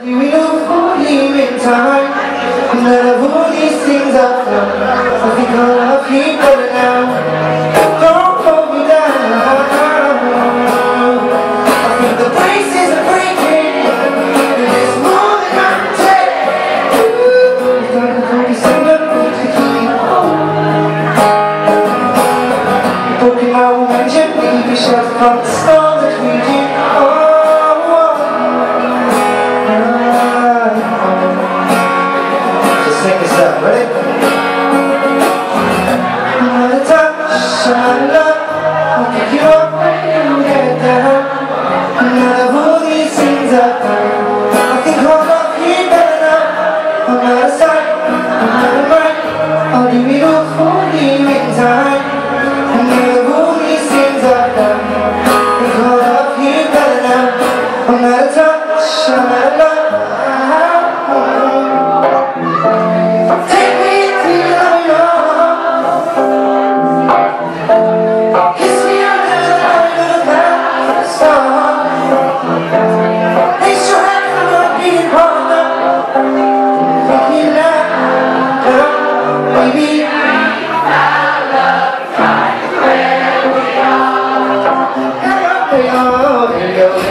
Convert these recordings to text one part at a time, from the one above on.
We don't fully in time. None Just take this up, ready? Another touch, another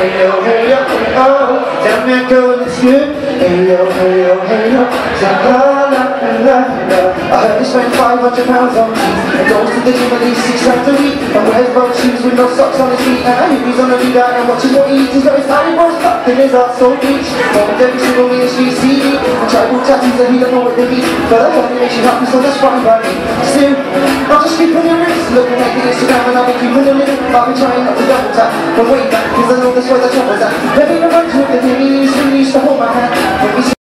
hey yo, hey yo, oh, damn that girl is good. Hey yo, hey yo, hey yo, la la la la la. I heard you spend 500 pounds on cheese and goes to the gym at least six times a week and wears broke shoes with no socks on his feet and I hear he's on the lead out and watching what he eats. He's got his tiny boys tucked in his ass so bleach. Almost every single meal she's seen and tribal tattoos that he don't know what they mean. But I hope it makes you happy, so that's fine by me. Still, I'll just keep on your wrist, looking at the Instagram and I'll be keeping the list. I'll be trying not to double tap, but wait Let me days when you used to